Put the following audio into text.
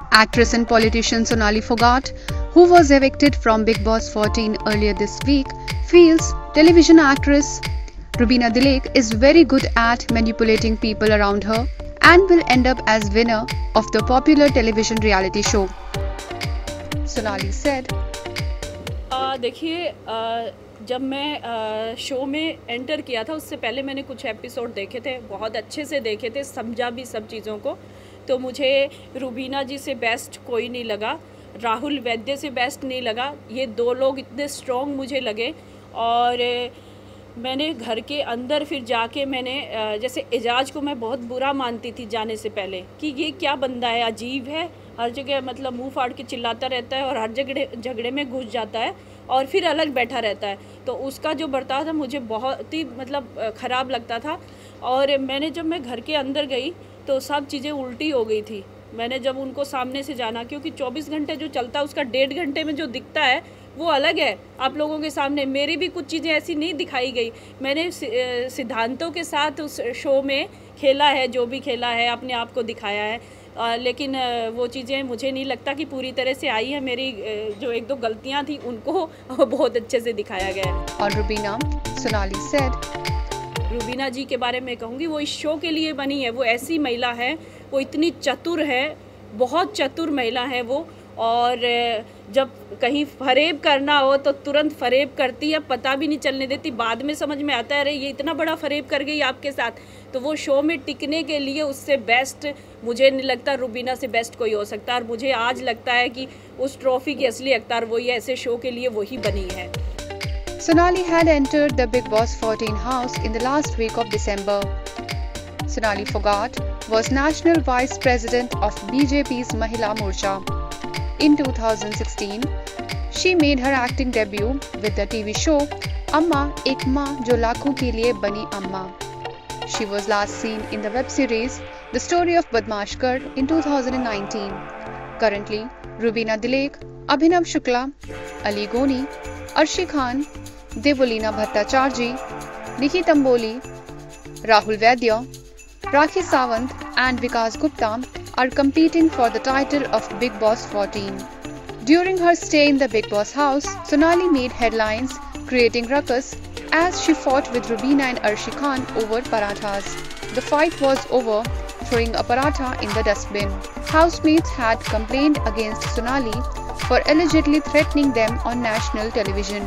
Actress and politician Sonali Phogat, who was evicted from Bigg Boss 14 earlier this week, feels television actress Rubina Dilaik is very good at manipulating people around her and will end up as winner of the popular television reality show. Sonali said, देखिए जब मैं show में enter किया था उससे पहले मैंने कुछ एपिसोड देखे थे बहुत अच्छे से देखे थे समझा भी सब चीज़ों को तो मुझे रूबीना जी से बेस्ट कोई नहीं लगा, राहुल वैद्य से बेस्ट नहीं लगा। ये दो लोग इतने स्ट्रॉन्ग मुझे लगे और मैंने घर के अंदर फिर जाके मैंने जैसे एजाज को मैं बहुत बुरा मानती थी जाने से पहले कि ये क्या बंदा है, अजीब है। हर जगह मतलब मुँह फाड़ के चिल्लाता रहता है और हर झगड़े झगड़े में घुस जाता है और फिर अलग बैठा रहता है। तो उसका जो बर्ताव था मुझे बहुत ही मतलब ख़राब लगता था और मैंने जब मैं घर के अंदर गई तो सब चीज़ें उल्टी हो गई थी। मैंने जब उनको सामने से जाना क्योंकि 24 घंटे जो चलता है उसका डेढ़ घंटे में जो दिखता है वो अलग है आप लोगों के सामने। मेरी भी कुछ चीज़ें ऐसी नहीं दिखाई गई। मैंने सिद्धांतों के साथ उस शो में खेला है जो भी खेला है अपने आप को दिखाया है। आ, लेकिन वो चीज़ें मुझे नहीं लगता कि पूरी तरह से आई है। मेरी जो एक दो गलतियाँ थी उनको बहुत अच्छे से दिखाया गया है। और रुबीना सोनाली रुबीना जी के बारे में कहूँगी, वो इस शो के लिए बनी है, वो ऐसी महिला है, वो इतनी चतुर है, बहुत चतुर महिला है वो, और जब कहीं फरेब करना हो तो तुरंत फरेब करती है, पता भी नहीं चलने देती, बाद में समझ में आता है, अरे, ये इतना बड़ा फरेब कर गई आपके साथ। तो वो शो में टिकने के लिए उससे बेस्ट, मुझे नहीं लगता रुबीना से बेस्ट कोई हो सकता, और मुझे आज लगता है कि उस ट्रॉफी की असली अख्तार वही ऐसे शो के लिए वही बनी है। Sonali had entered the Bigg Boss 14 house in the last week of December. Sonali Phogat was National Vice President of BJP's Mahila Morcha. In 2016, she made her acting debut with the TV show Amma Ek Ma Jo Lakhon Ke Liye Bani Amma. She was last seen in the web series The Story of Badmashgarh in 2019. Currently, Rubina Dilaik, Abhinav Shukla, Ali Goni, Arshi Khan, Devoleena Bhattacharjee, Nikki Tamboli, Rahul Vaidya, Rakhi Sawant and Vikas Gupta are competing for the title of Bigg Boss 14. During her stay in the Bigg Boss house, Sonali made headlines, creating ruckus as she fought with Rubina and Arshi Khan over parathas. The fight was over, throwing a paratha in the dustbin. Housemates had complained against Sonali for allegedly threatening them on national television.